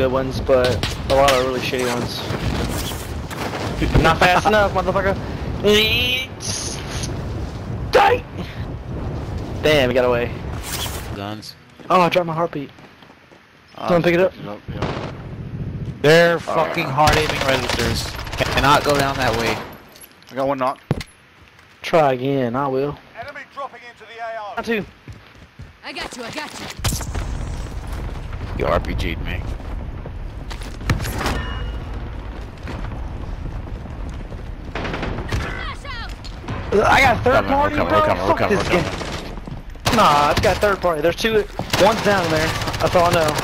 good ones, but a lot of really shitty ones. Not fast enough, motherfucker. Tight. Damn, he got away. Guns. Oh, I dropped my heartbeat. Someone oh, pick it up? yeah. They're fucking hard aiming registers. Cannot go down that way. I got one knock. Try again. I will. Enemy dropping into the AO. Not two. I got you, I got you. You RPG'd me. I got third Coming, we're party, coming, bro. we're coming, we're Fuck coming, this we're game. Nah, it's got third party. There's two. One's down there. That's all I know.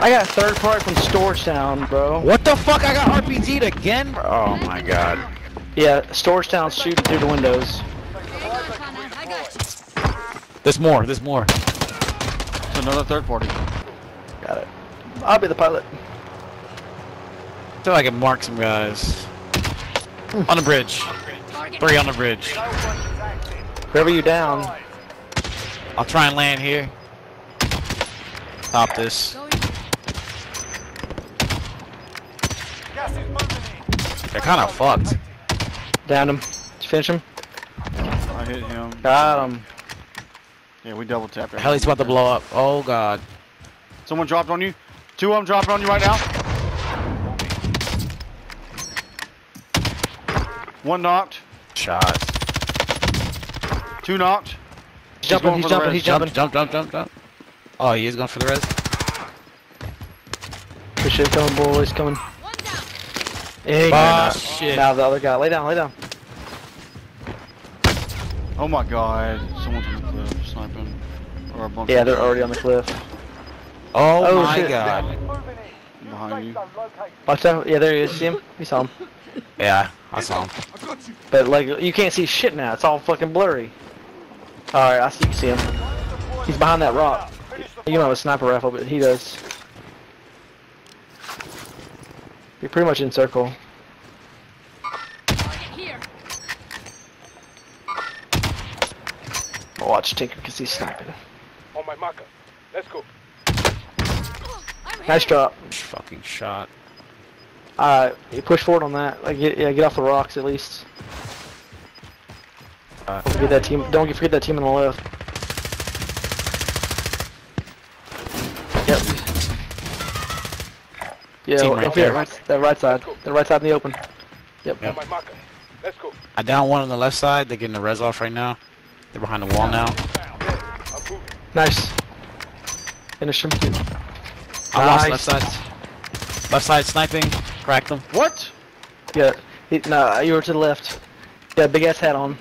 I got third party from Storage Town, bro. What the fuck? I got RPG'd again? bro? Oh my god. Yeah, Storage Town shooting through the windows. Hang on, Connor, I got you. There's more, there's more. It's another third party. Got it. I'll be the pilot. I feel like I can mark some guys. On the bridge. Three on the bridge. Wherever you down. I'll try and land here. Stop this. Going. Gas is moving in. They're kind of fucked. Down him. Did you finish him? I hit him. Got him. Yeah, we double tapped. Hell, he's about to blow up. Oh god. Someone dropped on you. Two of them dropping on you right now. One knocked. Shot. Two knocked. He's jumping, going he's jumping, he's jumping. jump, jump, jump, jump. Oh, he is going for the res? Good shit coming, boys, coming. One down. Hey, Ah, shit. Now the other guy. Lay down, lay down. Oh my god. Someone's on the cliff sniping. Or a bunch Yeah, they're already on the cliff. Oh, Oh, my shit. god. Behind you. Safe zone. Watch out. Yeah, there he is. See him? You saw him. Yeah, I saw him. I got you. But, like, you can't see shit now. It's all fucking blurry. Alright, I see you see him. He's behind that rock. You don't have a sniper rifle, but he does. You're pretty much in circle. I'll watch Tinker because he's sniping. On my marker. Let's go. Nice hit. drop. Fucking shot. Alright, you push forward on that. Like, get, yeah, get off the rocks at least. Uh, Don't forget that team. Don't forget that team on the left. Yep. Yeah, Team don't right forget there. right, that right side. The right side in the open. Yep. Yep. On my marker. Let's go. I down one on the left side. They're getting the res off right now. They're behind the wall now. Nice. Finish him. I lost left side. Left side sniping. Cracked them. What? Yeah. He, no, you were to the left. Yeah, big ass hat on.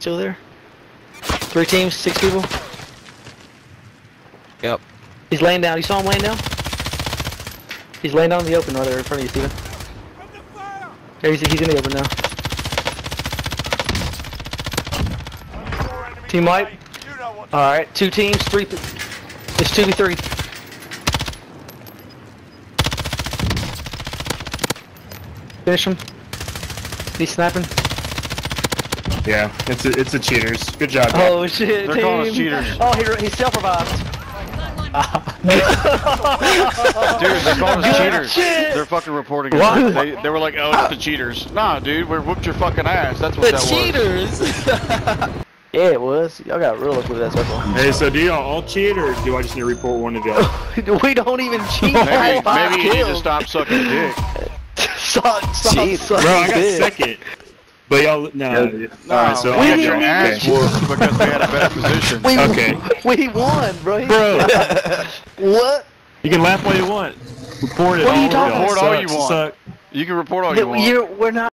Still there? Three teams, six people. Yep. He's laying down. You saw him laying down? He's laying down in the open right there in front of you, Steven. There he's, he's in the open now. Team wipe. remain. You know what. Alright, two teams, three. It's 2v3. Finish him. He's sniping. Yeah, it's a, it's a cheaters. Good job. guys. Oh shit, They're team. calling us cheaters. Oh, he, he self-revived. Dude, they're calling us Good cheaters. shit. They're fucking reporting us. They, they were like, oh, it's the cheaters. Nah, dude, we whooped your fucking ass. That's what that was. The cheaters. Yeah, it was. Y'all got real lucky with that circle. Hey, so do y'all all cheat, or do I just need to report one of y'all? we don't even cheat. Maybe, maybe you need to stop sucking dick. Stop, stop, Cheat. sucking Bro, I got dick. second. But y'all, no. No, All right, so we I got got your y'all. ass whooped because we had a better position. We, Okay. we won, bro. Bro, What? you can laugh all you want. Report it What are you talking y'all Report all you want. suck. You can report all you want. You're, we're not.